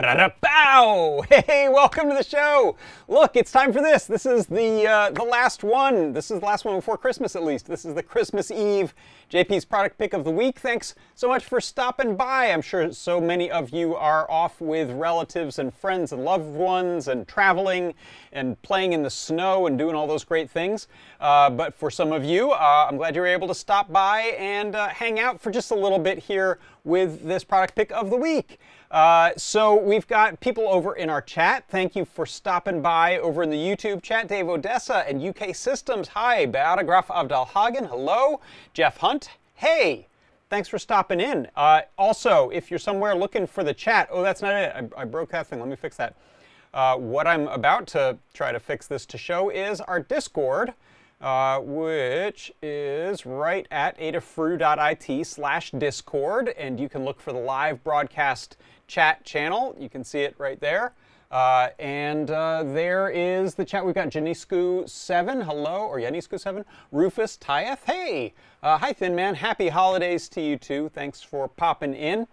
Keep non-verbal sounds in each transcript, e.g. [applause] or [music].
Bow! Hey, welcome to the show. Look, it's time for this. This is the uh, the last one. This is the last one before Christmas, at least. This is the Christmas Eve JP's product pick of the week. Thanks so much for stopping by. I'm sure so many of you are off with relatives and friends and loved ones and traveling and playing in the snow and doing all those great things. Uh, but for some of you, uh, I'm glad you were able to stop by and uh, hang out for just a little bit here with this product pick of the week. Uh, so we've got people over in our chat. Thank you for stopping by over in the YouTube chat. Dave Odessa and UK Systems. Hi. Beata Graf Abdalhagen. Hello. Jeff Hunt. Hey. Thanks for stopping in. Uh, also, if you're somewhere looking for the chat, oh, that's not it. I, I broke that thing. Let me fix that. Uh, what I'm about to try to fix this to show is our Discord. Uh, which is right at adafru.it slash discord and you can look for the live broadcast chat channel. You can see it right there. Uh, and uh, there is the chat. We've got Janisku7, hello, or Yanisku7, Rufus Tyeth, hey. Uh, hi, Thin Man. Happy holidays to you too. Thanks for popping in.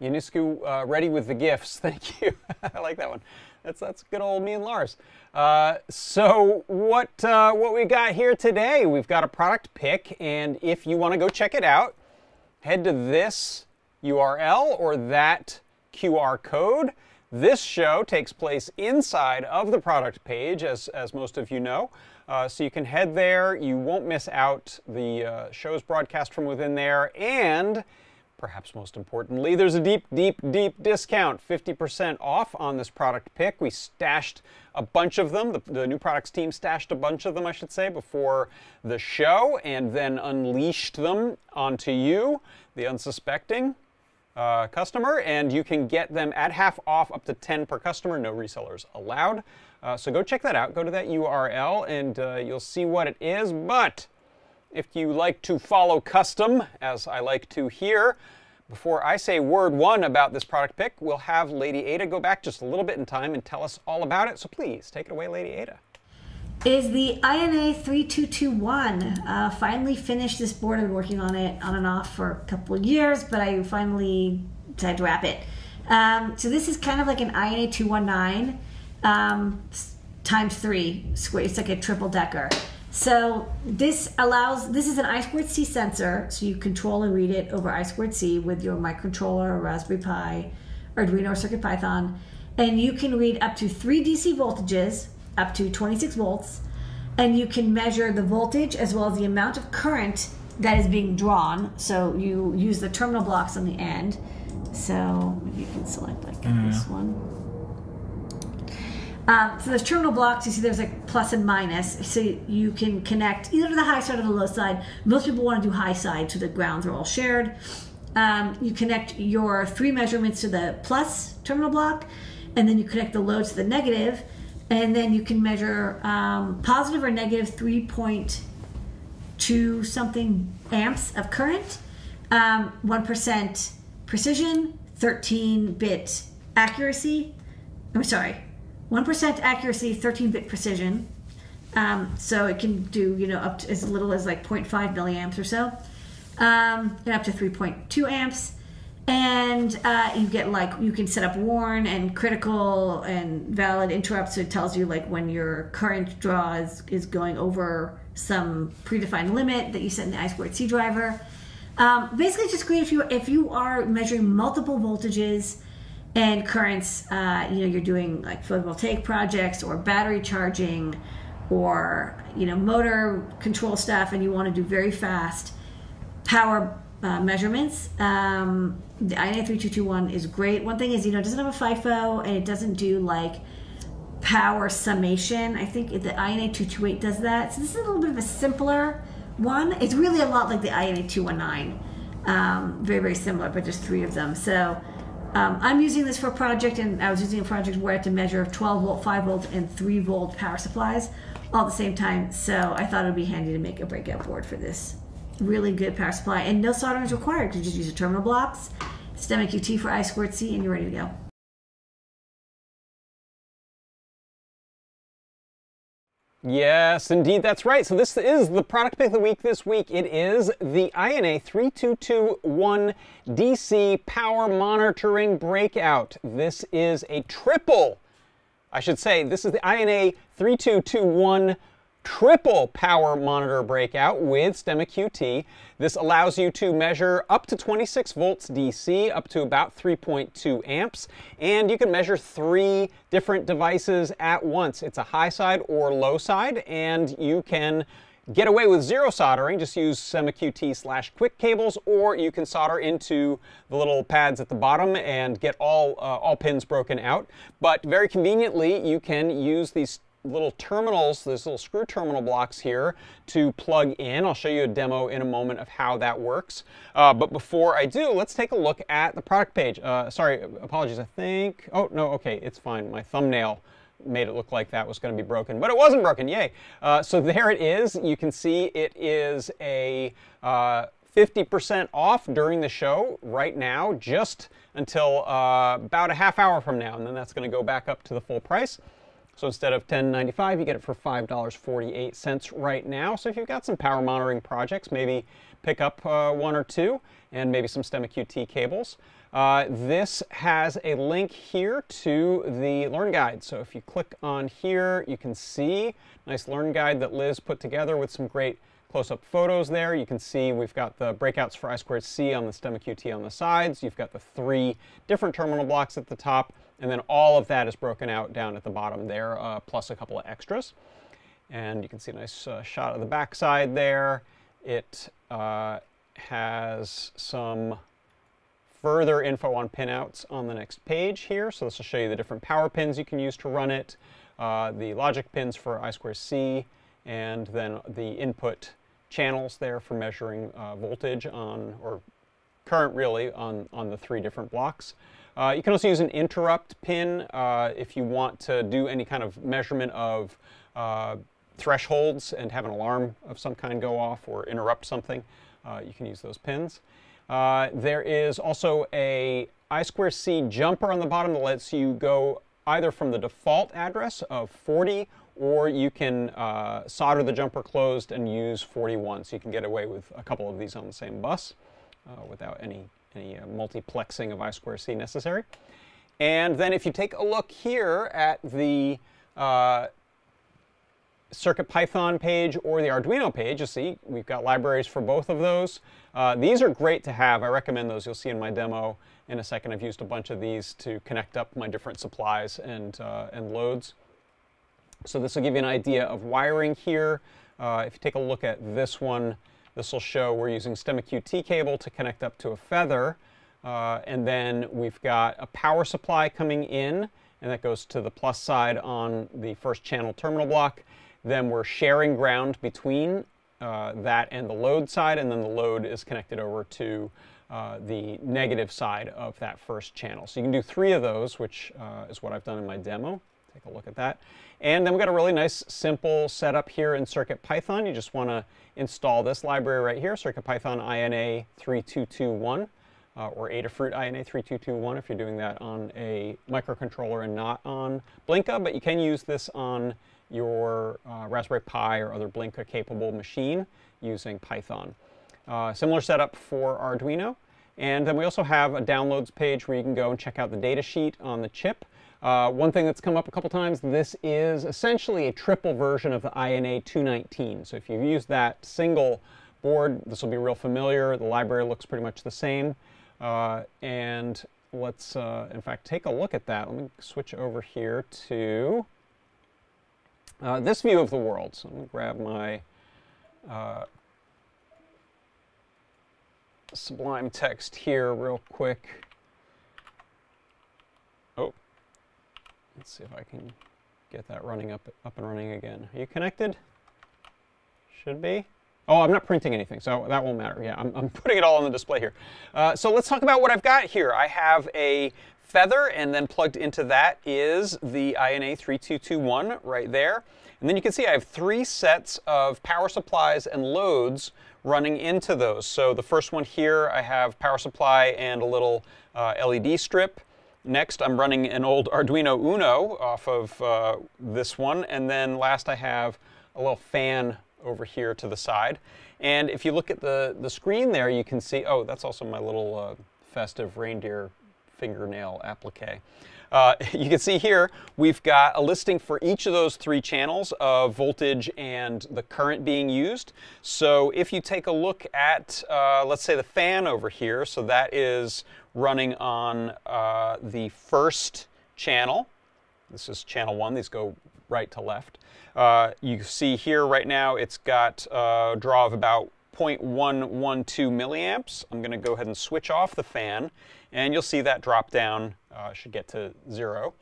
Yanisku, uh, ready with the gifts. [laughs] Thank you. I like that one. That's, that's good old me and Lars. Uh, so what, uh, what we got here today, we've got a product pick, and if you want to go check it out, head to this URL or that QR code. This show takes place inside of the product page, as, as most of you know. Uh, so you can head there. You won't miss out the uh, show's broadcast from within there. And perhaps most importantly, there's a deep, deep, deep discount 50% off on this product pick. We stashed a bunch of them. The, the, new products team stashed a bunch of them, I should say, before the show and then unleashed them onto you, the unsuspecting uh, customer, and you can get them at half off up to 10 per customer, no resellers allowed. Uh, so go check that out. Go to that URL and uh, you'll see what it is. But if you like to follow custom, as I like to here, before I say word one about this product pick, we'll have Lady Ada go back just a little bit in time and tell us all about it. So please take it away, Lady Ada is the INA 3221. Uh, finally finished this board. I've been working on it on and off for a couple of years, but I finally decided to wrap it. Um, so this is kind of like an INA 219 um, times three square. It's like a triple decker. So this allows, this is an I squared C sensor, so you control and read it over I squared C with your microcontroller or Raspberry Pi, Arduino or CircuitPython. And you can read up to three DC voltages up to 26 volts, and you can measure the voltage as well as the amount of current that is being drawn. So you use the terminal blocks on the end. So you can select like mm-hmm. this one. Um, so there's terminal blocks. You see there's like plus and minus. So you can connect either to the high side or the low side. Most people want to do high side, so the grounds are all shared. Um, you connect your three measurements to the plus terminal block, and then you connect the load to the negative and then you can measure um, positive or negative 3.2 something amps of current, um, 1% precision, 13 bit accuracy. I'm sorry, 1% accuracy, 13 bit precision. Um, so it can do, you know, up to as little as like 0.5 milliamps or so, um, and up to 3.2 amps and uh, you get like you can set up warn and critical and valid interrupts so it tells you like when your current draw is, is going over some predefined limit that you set in the i squared c driver. Um, basically just great if you if you are measuring multiple voltages and currents uh, you know you're doing like photovoltaic projects or battery charging or you know motor control stuff and you want to do very fast power uh, measurements. Um, the INA 3221 is great. One thing is, you know, it doesn't have a FIFO and it doesn't do like power summation. I think the INA 228 does that. So this is a little bit of a simpler one. It's really a lot like the INA 219. Um, very, very similar, but just three of them. So um, I'm using this for a project, and I was using a project where I had to measure 12 volt, 5 volt, and 3 volt power supplies all at the same time. So I thought it would be handy to make a breakout board for this really good power supply, and no soldering is required. You just use your terminal blocks, STEMMA QT for I squared C, and you're ready to go. Yes, indeed, that's right. So this is the product pick of the week this week. It is the INA 3221 DC power monitoring breakout. This is a triple, I should say, this is the INA 3221 triple power monitor breakout with Stemma QT. This allows you to measure up to 26 volts DC, up to about 3.2 amps, and you can measure three different devices at once. It's a high side or low side, and you can get away with zero soldering, just use StemmaQT slash Qwiic cables, or you can solder into the little pads at the bottom and get all, uh, all pins broken out. But very conveniently, you can use these little terminals, these little screw terminal blocks here to plug in. I'll show you a demo in a moment of how that works. Uh, but before I do, let's take a look at the product page. Uh, sorry, apologies, I think, oh no, okay, it's fine. My thumbnail made it look like that was going to be broken, but it wasn't broken, yay. Uh, so there it is. You can see it is a 50% uh, off during the show right now, just until uh, about a half hour from now, and then that's going to go back up to the full price. So instead of $10.95, you get it for $5.48 right now. So if you've got some power monitoring projects, maybe pick up uh, one or two and maybe some Stemma QT cables. Uh, this has a link here to the Learn Guide. So if you click on here, you can see nice Learn Guide that Liz put together with some great close-up photos there. You can see we've got the breakouts for I squared C on the Stemma QT on the sides. You've got the three different terminal blocks at the top. And then all of that is broken out down at the bottom there, uh, plus a couple of extras. And you can see a nice uh, shot of the backside there. It uh, has some further info on pinouts on the next page here. So this will show you the different power pins you can use to run it, uh, the logic pins for I square C, and then the input channels there for measuring uh, voltage on, or current really, on, on the three different blocks. Uh, you can also use an interrupt pin uh, if you want to do any kind of measurement of uh, thresholds and have an alarm of some kind go off or interrupt something. Uh, you can use those pins. Uh, there is also a I square C jumper on the bottom that lets you go either from the default address of 40 or you can uh, solder the jumper closed and use 41. So you can get away with a couple of these on the same bus without any any uh, multiplexing of I square C necessary. And then if you take a look here at the uh, CircuitPython page or the Arduino page, you see we've got libraries for both of those. Uh, these are great to have. I recommend those. You'll see in my demo in a second. I've used a bunch of these to connect up my different supplies and, uh, and loads. So this will give you an idea of wiring here. Uh, if you take a look at this one, this will show we're using Stemma QT cable to connect up to a feather. Uh, and then we've got a power supply coming in, and that goes to the plus side on the first channel terminal block. Then we're sharing ground between uh, that and the load side, and then the load is connected over to uh, the negative side of that first channel. So you can do three of those, which uh, is what I've done in my demo. Take a look at that. And then we've got a really nice simple setup here in CircuitPython. You just want to install this library right here, CircuitPython INA 3221. Uh, or Adafruit INA 3221 if you're doing that on a microcontroller and not on Blinka, but you can use this on your uh, Raspberry Pi or other Blinka capable machine using Python. Uh, similar setup for Arduino. And then we also have a downloads page where you can go and check out the data sheet on the chip. Uh, one thing that's come up a couple times, this is essentially a triple version of the INA 219. So if you've used that single board, this will be real familiar. The library looks pretty much the same. Uh, and let's, uh, in fact, take a look at that. Let me switch over here to uh, this view of the world. So I'm going to grab my uh, Sublime text here real quick. Let's see if I can get that running up, up and running again. Are you connected? Should be. Oh, I'm not printing anything, so that won't matter. Yeah, I'm, I'm [laughs] putting it all on the display here. Uh, so let's talk about what I've got here. I have a feather, and then plugged into that is the INA 3221 right there. And then you can see I have three sets of power supplies and loads running into those. So the first one here, I have power supply and a little uh, LED strip. Next, I'm running an old Arduino Uno off of uh, this one, and then last I have a little fan over here to the side. And if you look at the, the screen there, you can see, oh, that's also my little uh, festive reindeer fingernail applique. Uh, [laughs] you can see here we've got a listing for each of those three channels of voltage and the current being used. So if you take a look at, uh, let's say the fan over here, so that is running on uh, the first channel. This is channel one, these go right to left. Uh, you see here right now it's got a draw of about 0.112 milliamps. I'm going to go ahead and switch off the fan and you'll see that drop down uh, should get to zero.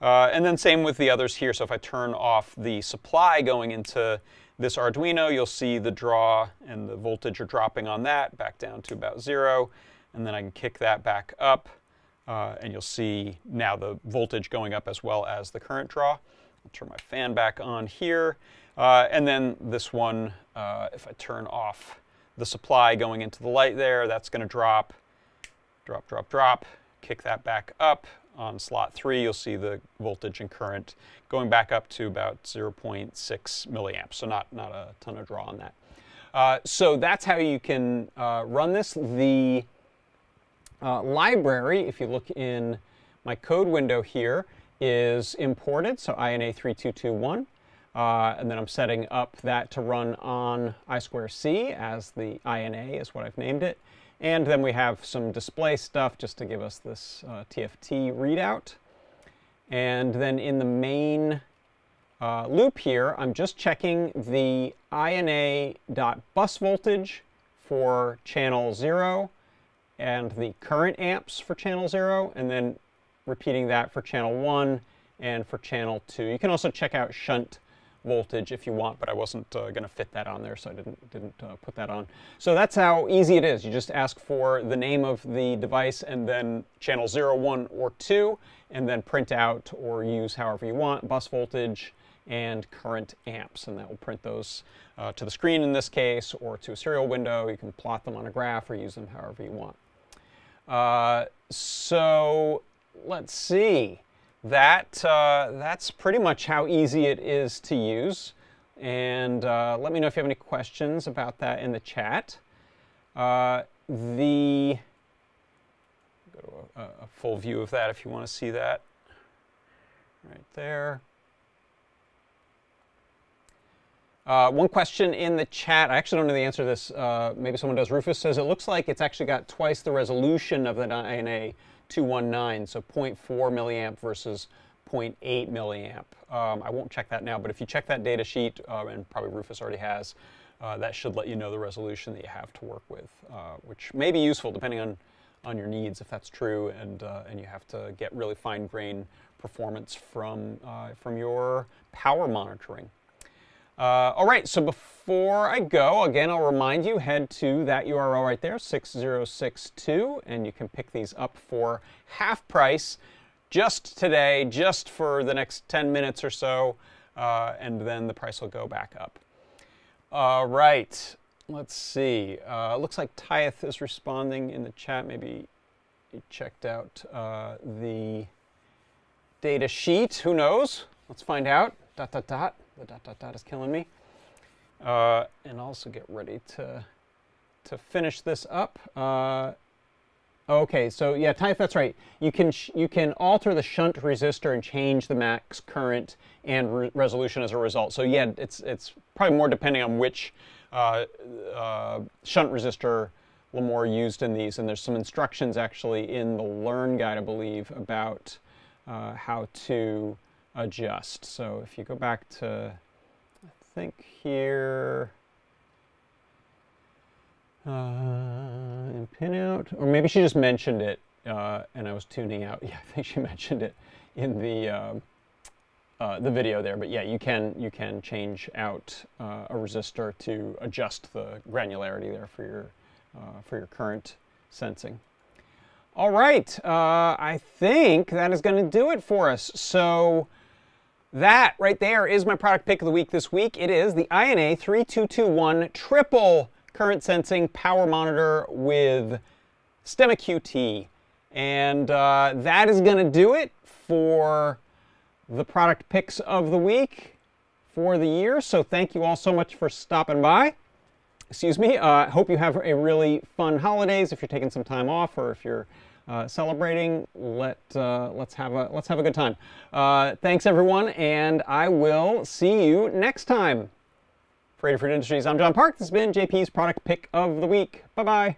Uh, and then same with the others here. So if I turn off the supply going into this Arduino, you'll see the draw and the voltage are dropping on that back down to about zero. And then I can kick that back up uh, and you'll see now the voltage going up as well as the current draw. I'll turn my fan back on here. Uh, and then this one, uh, if I turn off the supply going into the light there, that's going to drop drop, drop, drop, kick that back up. On slot 3, you'll see the voltage and current going back up to about 0.6 milliamps, so not, not a ton of draw on that. Uh, so that's how you can uh, run this. The uh, library, if you look in my code window here, is imported, so INA 3221. Uh, and then I'm setting up that to run on I2C as the INA is what I've named it. And then we have some display stuff just to give us this uh, TFT readout. And then in the main uh, loop here, I'm just checking the INA.bus voltage for channel 0 and the current amps for channel 0, and then repeating that for channel 1 and for channel 2. You can also check out shunt voltage if you want, but I wasn't uh, going to fit that on there, so I didn't, didn't uh, put that on. So that's how easy it is. You just ask for the name of the device and then channel 0, 1, or 2, and then print out or use however you want, bus voltage and current amps, and that will print those uh, to the screen in this case or to a serial window. You can plot them on a graph or use them however you want. Uh, so let's see that, uh, that's pretty much how easy it is to use. And uh, let me know if you have any questions about that in the chat. Uh, the go to a, a, full view of that if you want to see that right there. Uh, one question in the chat, I actually don't know the answer to this, uh, maybe someone does. Rufus says it looks like it's actually got twice the resolution of the INA 219, so 0.4 milliamp versus 0.8 milliamp. Um, I won't check that now, but if you check that data sheet, uh, and probably Rufus already has, uh, that should let you know the resolution that you have to work with, uh, which may be useful depending on, on your needs if that's true, and, uh, and you have to get really fine grained performance from, uh, from your power monitoring. Uh, all right, so before I go, again, I'll remind you, head to that URL right there, 6062, and you can pick these up for half price just today, just for the next 10 minutes or so, uh, and then the price will go back up. All right, let's see. Uh, looks like Tyeth is responding in the chat. Maybe he checked out uh, the data sheet. Who knows? Let's find out. Dot, dot, dot. The dot dot dot is killing me. Uh, and also get ready to to finish this up. Uh, okay, so yeah, Tyeth that's right. You can you can alter the shunt resistor and change the max current and re resolution as a result. So yeah, it's it's probably more depending on which uh, uh shunt resistor Limor used in these. And there's some instructions actually in the Learn guide, I believe, about uh, how to adjust. So if you go back to, I think here, uh, in pinout, or maybe she just mentioned it uh, and I was tuning out. [laughs] Yeah, I think she mentioned it in the uh, uh, the video there. But yeah, you can you can change out uh, a resistor to adjust the granularity there for your uh, for your current sensing. All right, uh, I think that is going to do it for us. So. That right there is my product pick of the week this week. It is the INA 3221 triple current sensing power monitor with STEMMA QT. And uh, that is going to do it for the product picks of the week for the year. So thank you all so much for stopping by. Excuse me. I uh, hope you have a really fun holidays. If you're taking some time off or if you're uh, celebrating, let uh, let's have a let's have a good time. Uh, thanks everyone, and I will see you next time. For Adafruit Industries, I'm John Park. This has been JP's product pick of the week. Bye bye.